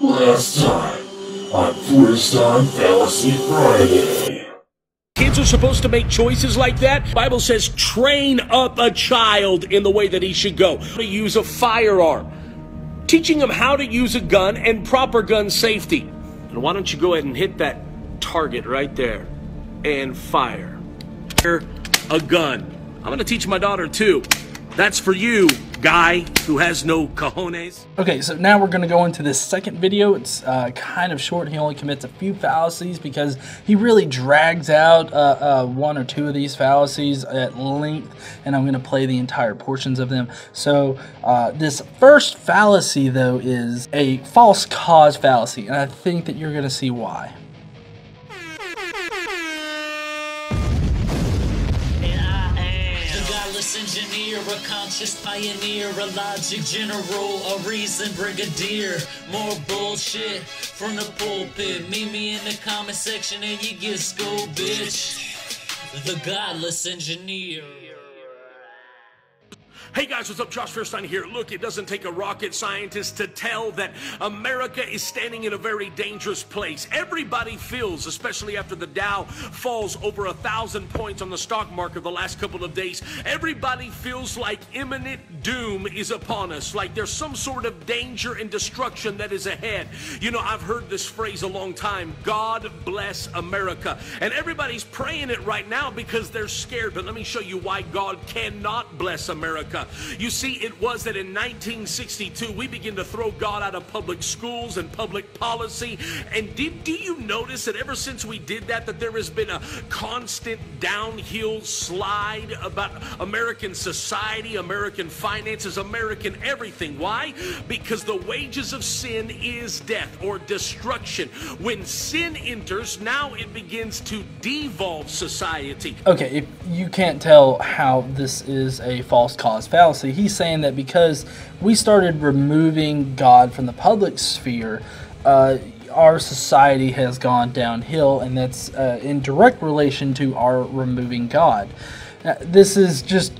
Last time on First Time Fallacy Friday. Kids are supposed to make choices like that. Bible says train up a child in the way that he should go. To use a firearm. Teaching them how to use a gun and proper gun safety. And why don't you go ahead and hit that target right there and fire. A gun. I'm going to teach my daughter too. That's for you, guy who has no cojones. Okay, so now we're going to go into this second video. It's uh, kind of short. He only commits a few fallacies because he really drags out uh, uh, one or two of these fallacies at length, and I'm going to play the entire portions of them. So uh, this first fallacy, though, is a false cause fallacy, and I think that you're going to see why. A conscious pioneer, a logic general, a reason brigadier. More bullshit from the pulpit. Meet me in the comment section and you get schooled, bitch. The godless engineer. Hey guys, what's up? Josh Feuerstein here. Look, it doesn't take a rocket scientist to tell that America is standing in a very dangerous place. Everybody feels, especially after the Dow falls over a thousand points on the stock market the last couple of days, everybody feels like imminent doom is upon us, like there's some sort of danger and destruction that is ahead. You know, I've heard this phrase a long time God bless America. And everybody's praying it right now because they're scared. But let me show you why God cannot bless America. You see, it was that in 1962 we begin to throw God out of public schools and public policy. And did, do you notice that ever since we did that, that there has been a constant downhill slide about American society, American finances, American everything? Why? Because the wages of sin is death or destruction. When sin enters, now it begins to devolve society. Okay, if you can't tell how this is a false cause fallacy. He's saying that because we started removing God from the public sphere, uh, our society has gone downhill, and that's uh, in direct relation to our removing God. Uh, this is just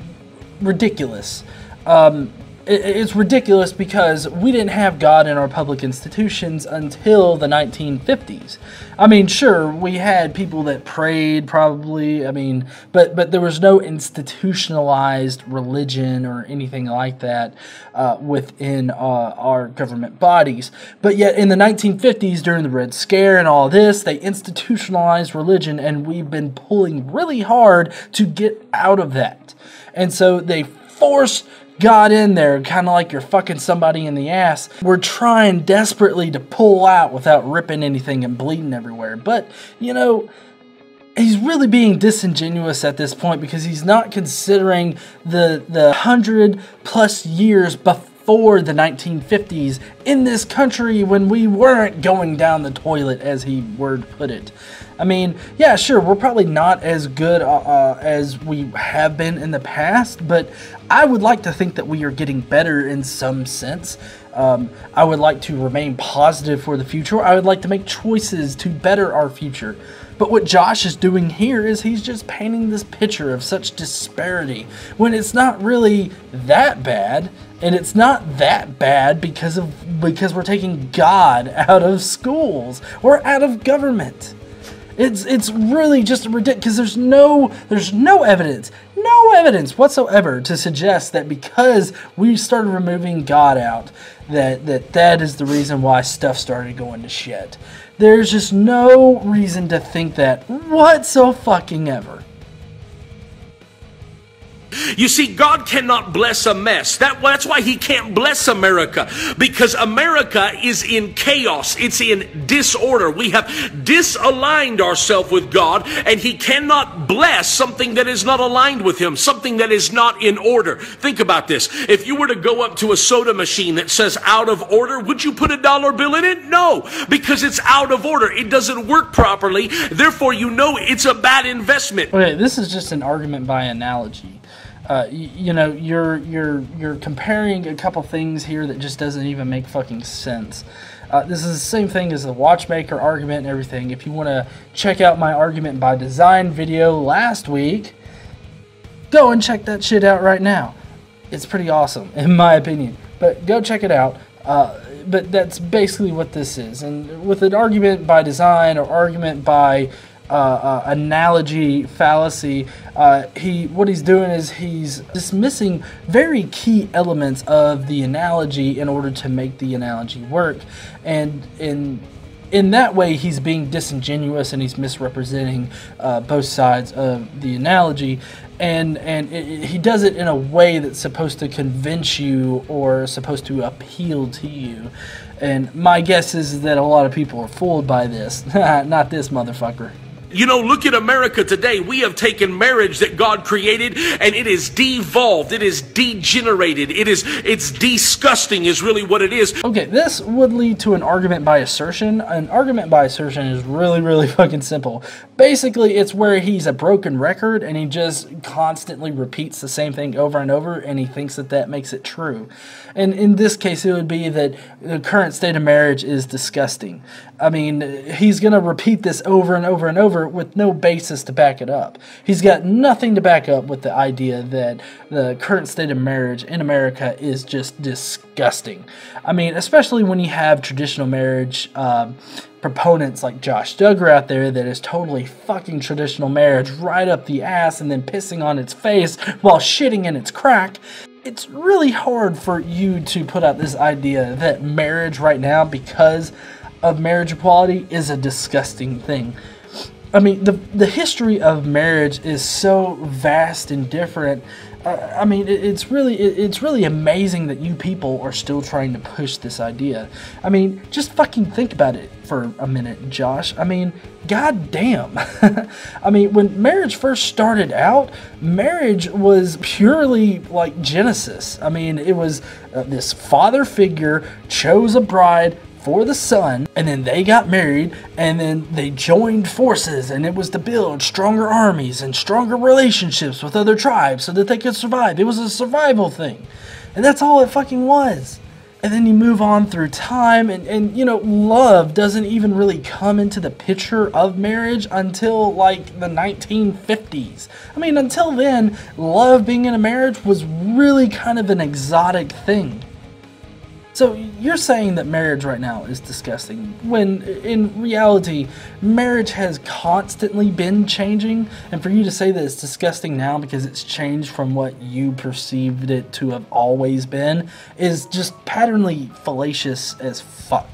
ridiculous. Um, it's ridiculous because we didn't have God in our public institutions until the 1950s. I mean, sure, we had people that prayed probably, I mean, but but there was no institutionalized religion or anything like that uh, within uh, our government bodies. But yet in the 1950s during the Red Scare and all this, they institutionalized religion and we've been pulling really hard to get out of that. And so they force got in there, kind of like you're fucking somebody in the ass. We're trying desperately to pull out without ripping anything and bleeding everywhere. But, you know, he's really being disingenuous at this point because he's not considering the the hundred plus years before the 1950s in this country when we weren't going down the toilet, as he word put it. I mean, yeah, sure, we're probably not as good uh, uh, as we have been in the past, but I would like to think that we are getting better in some sense. Um, I would like to remain positive for the future. I would like to make choices to better our future. But what Josh is doing here is he's just painting this picture of such disparity when it's not really that bad and it's not that bad because of because we're taking God out of schools or out of government. It's it's really just ridiculous because there's no there's no evidence, no evidence whatsoever to suggest that because we started removing God out, that that that is the reason why stuff started going to shit. There's just no reason to think that whatsoever. fucking ever. You see, God cannot bless a mess. That, that's why He can't bless America, because America is in chaos. It's in disorder. We have disaligned ourselves with God, and He cannot bless something that is not aligned with Him, something that is not in order. Think about this. If you were to go up to a soda machine that says out of order, would you put a dollar bill in it? No, because it's out of order. It doesn't work properly. Therefore, you know it's a bad investment. Okay, this is just an argument by analogy. Uh, you, you, know, you're you're you're comparing a couple things here that just doesn't even make fucking sense. Uh, this is the same thing as the watchmaker argument and everything. If you want to check out my argument by design video last week, go and check that shit out right now. It's pretty awesome, in my opinion. But go check it out. Uh, but but that's basically what this is. And with an argument by design or argument by uh, uh, analogy fallacy, uh, he what he's doing is he's dismissing very key elements of the analogy in order to make the analogy work, and in in that way he's being disingenuous and he's misrepresenting uh, both sides of the analogy. And and it, it, he does it in a way that's supposed to convince you or supposed to appeal to you. And my guess is that a lot of people are fooled by this. Not this motherfucker you know, look at America today. We have taken marriage that God created and it is devolved. It is degenerated. It is, it's disgusting is really what it is. Okay, this would lead to an argument by assertion. An argument by assertion is really, really fucking simple. Basically, it's where he's a broken record and he just constantly repeats the same thing over and over and he thinks that that makes it true. And in this case, it would be that the current state of marriage is disgusting. I mean, he's going to repeat this over and over and over with no basis to back it up. He's got nothing to back up with the idea that the current state of marriage in America is just disgusting. I mean, especially when you have traditional marriage um, proponents like Josh Duggar out there that is totally fucking traditional marriage right up the ass and then pissing on its face while shitting in its crack it's really hard for you to put out this idea that marriage right now, because of marriage equality, is a disgusting thing. I mean, the the history of marriage is so vast and different. Uh, I mean, it, it's really it, it's really amazing that you people are still trying to push this idea. I mean, just fucking think about it for a minute, Josh. I mean, god damn. I mean, when marriage first started out, marriage was purely like Genesis. I mean, it was uh, this father figure chose a bride for the son, and then they got married, and then they joined forces, and it was to build stronger armies and stronger relationships with other tribes so that they could survive. It was a survival thing. And that's all it fucking was. And then you move on through time, and, and you know, love doesn't even really come into the picture of marriage until like the 1950s. I mean, until then, love being in a marriage was really kind of an exotic thing. So you're saying that marriage right now is disgusting when in reality marriage has constantly been changing? And for you to say that it's disgusting now because it's changed from what you perceived it to have always been is just patternly fallacious as fuck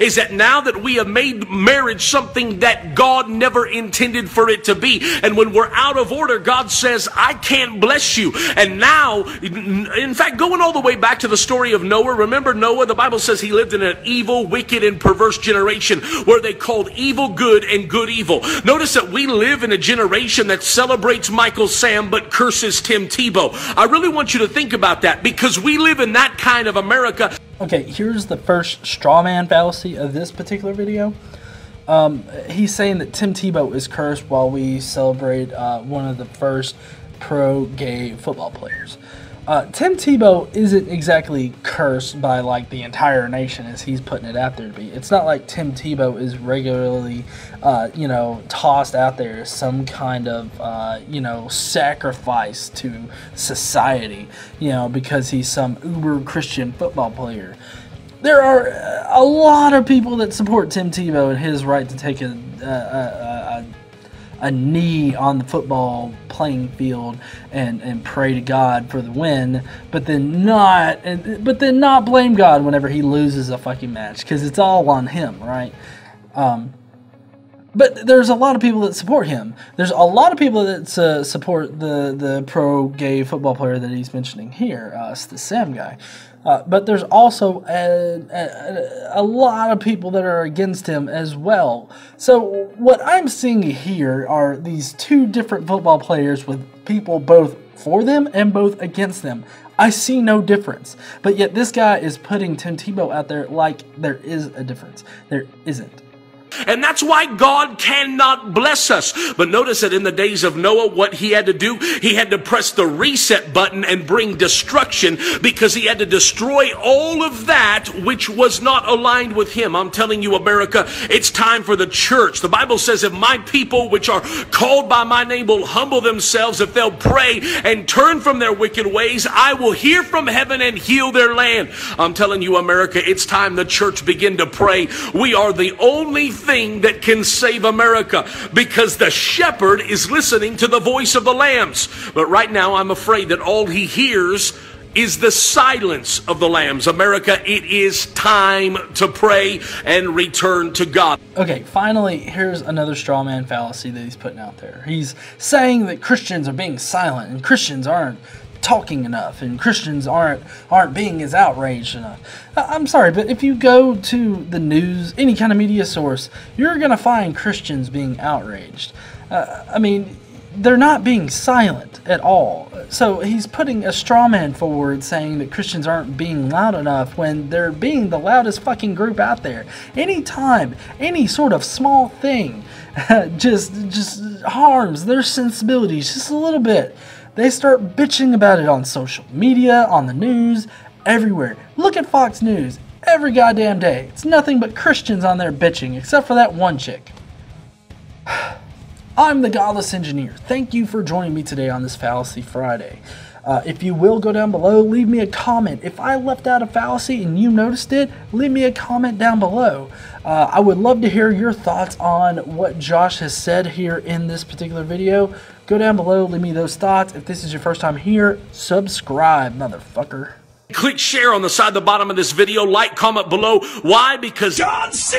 is that now that we have made marriage something that God never intended for it to be, and when we're out of order, God says, I can't bless you. And now, in fact, going all the way back to the story of Noah, remember Noah? The Bible says he lived in an evil, wicked, and perverse generation where they called evil good and good evil. Notice that we live in a generation that celebrates Michael Sam but curses Tim Tebow. I really want you to think about that because we live in that kind of America. Okay, here's the first straw man fallacy of this particular video. Um, he's saying that Tim Tebow is cursed while we celebrate uh, one of the first pro gay football players. Uh, Tim Tebow isn't exactly cursed by like the entire nation as he's putting it out there to be. It's not like Tim Tebow is regularly, uh, you know, tossed out there as some kind of, uh, you know, sacrifice to society, you know, because he's some uber Christian football player. There are a lot of people that support Tim Tebow and his right to take a, a, a, a a knee on the football playing field and, and pray to God for the win, but then not and but then not blame God whenever he loses a fucking match because it's all on him, right? Um, but there's a lot of people that support him. There's a lot of people that uh, support the the pro gay football player that he's mentioning here, uh, the Sam guy. Uh, but there's also a, a, a, lot of people that are against him as well. So what I'm seeing here are these two different football players with people both for them and both against them. I see no difference. But yet this guy is putting Tim Tebow out there like there is a difference. There isn't. And that's why God cannot bless us. But notice that in the days of Noah, what he had to do, he had to press the reset button and bring destruction because he had to destroy all of that which was not aligned with him. I'm telling you, America, it's time for the church. The Bible says, if my people, which are called by my name, will humble themselves, if they'll pray and turn from their wicked ways, I will hear from heaven and heal their land. I'm telling you, America, it's time the church begin to pray. We are the only thing that can save America because the shepherd is listening to the voice of the lambs. But right now, I'm afraid that all he hears is the silence of the lambs. America, it is time to pray and return to God. Okay, finally, here's another straw man fallacy that he's putting out there. He's saying that Christians are being silent and Christians aren't talking enough and Christians aren't aren't being as outraged enough. I'm sorry, but if you go to the news, any kind of media source, you're going to find Christians being outraged. Uh, I mean, they're not being silent at all. So he's putting a straw man forward saying that Christians aren't being loud enough when they're being the loudest fucking group out there. Anytime any sort of small thing just just harms their sensibilities just a little bit, they start bitching about it on social media, on the news, everywhere. Look at Fox News. Every goddamn day. It's nothing but Christians on there bitching, except for that one chick. I'm the Godless Engineer. Thank you for joining me today on this Fallacy Friday. Uh, if you will go down below, leave me a comment. If I left out a fallacy and you noticed it, leave me a comment down below. Uh, I would love to hear your thoughts on what Josh has said here in this particular video. Go down below, leave me those thoughts. If this is your first time here, subscribe, motherfucker. Click share on the side, the bottom of this video. Like, comment below. Why? Because John C.